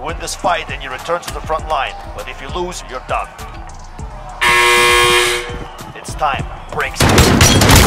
You win this fight and you return to the front line, but if you lose, you're done. It's time. Breaks.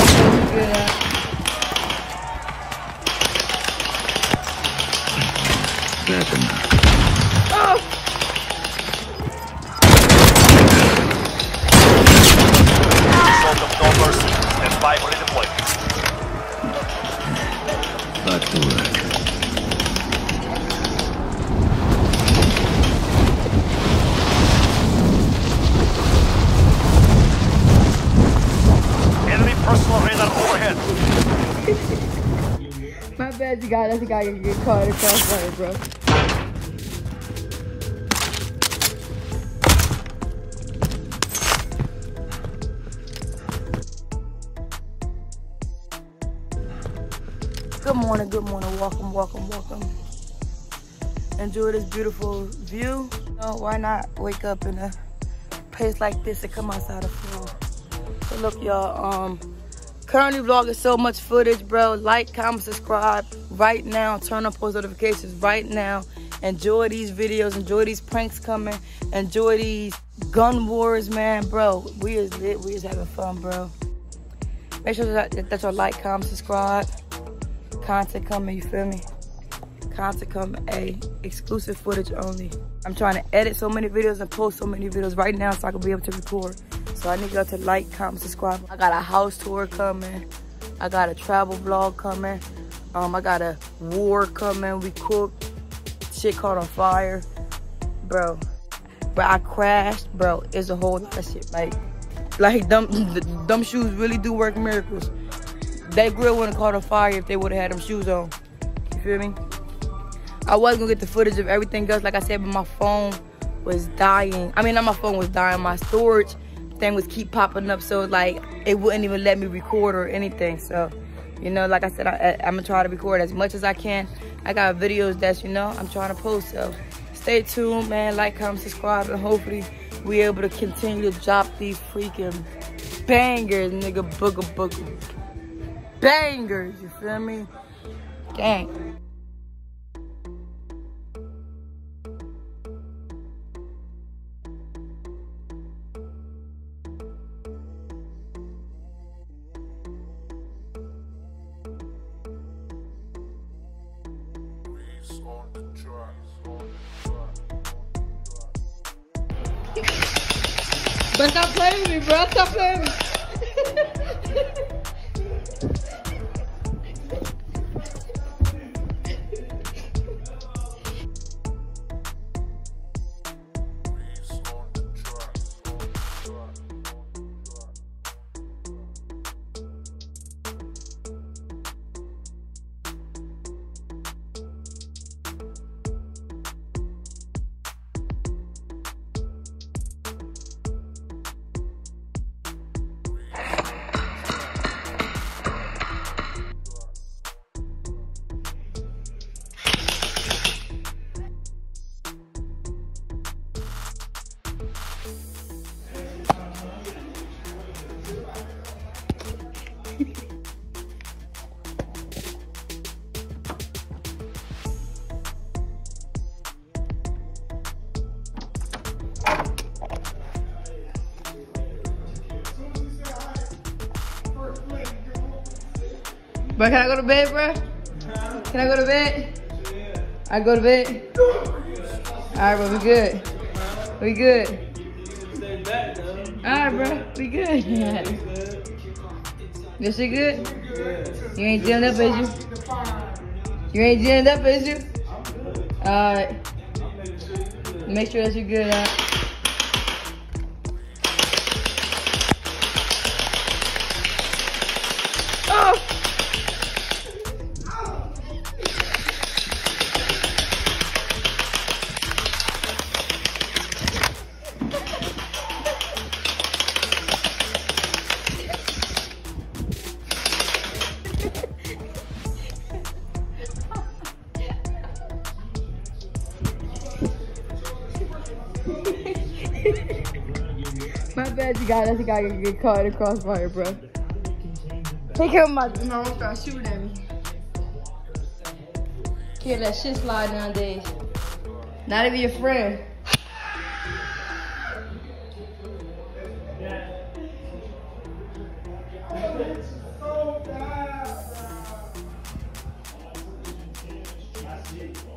Bad, you guys. That's the guy gonna get caught in crossfire, bro. Good morning, good morning. Welcome, welcome, welcome. Enjoy this beautiful view. Oh, why not wake up in a place like this and come outside of floor? So look, y'all. Um, currently vlogging so much footage, bro. Like, comment, subscribe right now. Turn on post notifications right now. Enjoy these videos. Enjoy these pranks coming. Enjoy these gun wars, man, bro. We is lit. We is having fun, bro. Make sure that, that y'all like, comment, subscribe. Content coming, you feel me? Content coming, a exclusive footage only. I'm trying to edit so many videos and post so many videos right now so I can be able to record. So I need y'all to like, comment, subscribe. I got a house tour coming. I got a travel vlog coming. Um, I got a war coming. We cooked. Shit caught on fire. Bro. Bro, I crashed. Bro, it's a whole lot of shit. Like, like them, them shoes really do work miracles. That grill wouldn't caught on fire if they would have had them shoes on. You feel me? I was gonna get the footage of everything else, like I said, but my phone was dying. I mean, not my phone was dying. My storage thing was keep popping up, so like it wouldn't even let me record or anything. So, you know, like I said, I, I'm gonna try to record as much as I can. I got videos that's you know I'm trying to post. So, stay tuned, man. Like, comment, subscribe, and hopefully we able to continue to drop these freaking bangers, nigga, booger booger bangers. You feel me? Gang. But stop playing with me, bro. Stop playing with Bro, can I go to bed, bro? Can I go to bed? I go to bed? Alright, bro, we good. We good. Alright, bro, we good. this shit good? You ain't jammed up, is you? You ain't jammed up, is you? Alright. Make sure that you're good, bad, you guys. That's guy gonna get caught in the crossfire, bro. Take care of my. No, don't start shooting at me. Can't let shit slide nowadays. Not even your friend. But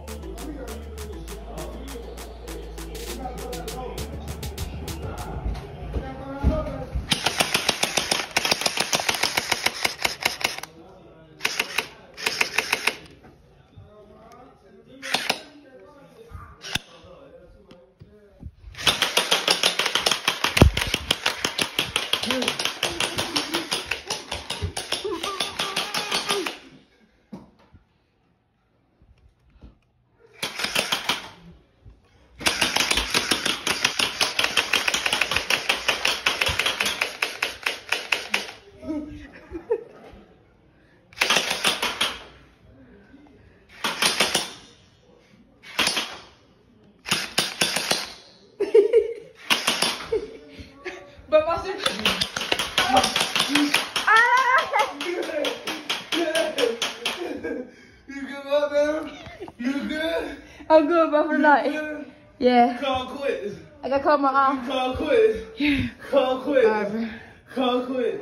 I'm good, bro, for the You night. good? Yeah. Call quits. I got caught my arm. Call quits. Call quits. Alright, bro. Call quit.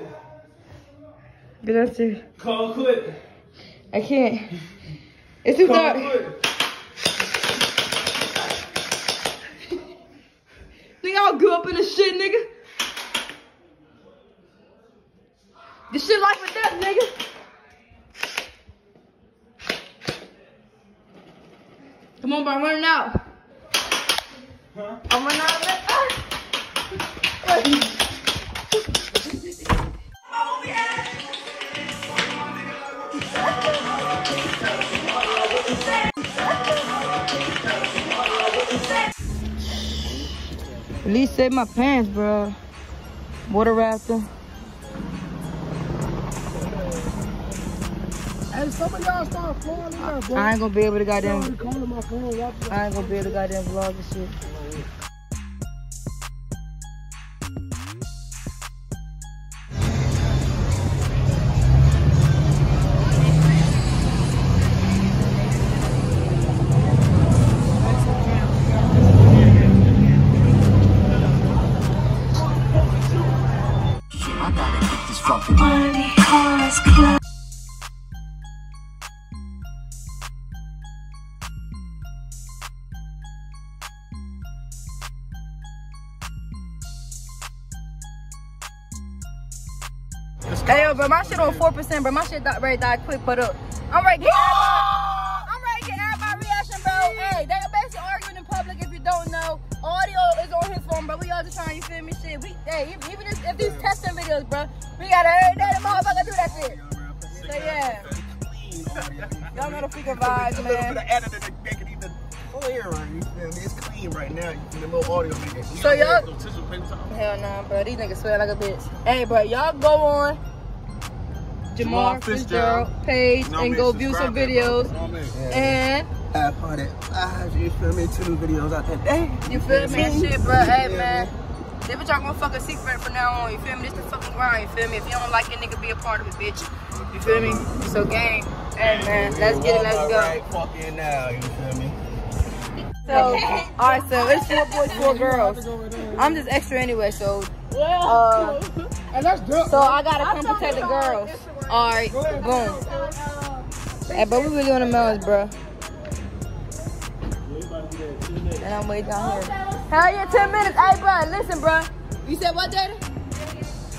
Up to. Call quit. I can't. It's too Call dark. quit. Nigga, I grew up in this shit, nigga. This shit life or death, nigga. Come I'm running out. Huh? I'm running out. At least save my pants, bro. Water rafting. Hey, some of y'all start flowing in there, bro. I ain't gonna be able to goddamn. calling my phone. Watch it. I ain't gonna be able to goddamn vlog this shit. Hey yo, bro, my shit on four percent, bro. My shit di- ready to die quick, but uh, I'm ready to get. I'm ready to get everybody reaction, bro. Hey, they are basically arguing in public. If you don't know, audio is on his phone, bro. We all just trying, you feel me? Shit, we hey, even, if, if these testing videos, bro, we gotta every day the motherfucker do that shit. So yeah, y'all know the freaking vibes, a little bit of editing to make it even clearer. You? It's clean right now. You? A little audio make it. So y'all, No tissue paper time. hell nah, bro. These niggas swear like a bitch. Hey, bro, y'all go on. Jamar Jamar Fitzgerald Fitzgerald. page You know and me, go view some subscribe to it, videos. bro. You know what I mean? And Half hearted live. You feel me? Two new videos out there. Hey, You feel me? And shit, bro. Hey, man. They bitch, y'all gonna fuck a secret from now on. You feel me? This the fucking grind. You feel me? If you don't like it, nigga, be a part of it, bitch. You feel me? So, gang. Hey, man. Let's get it. Let's go. Right fucking now. You feel me? So, all right. So it's four boys, four girls. I'm just extra anyway. So, uh, And that's dope. so I gotta come protect the girls. All right. Boom. Hey, but we really on the mountains, bro. And I'm way down here. Hell yeah, 10 minutes. Hey, bro, listen, bro. You said what, Daddy?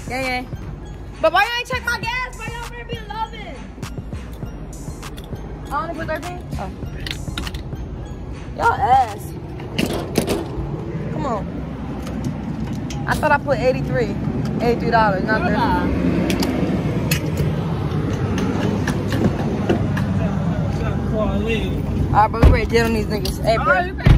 Yeah, yeah. But why you ain't check my gas? Why y'all better be 11? I only put 13? Oh. Y'all ass. Come on. I thought I put 83. $83, not 30. Alright, but we ready to deal on these niggas. Hey, bro. Oh,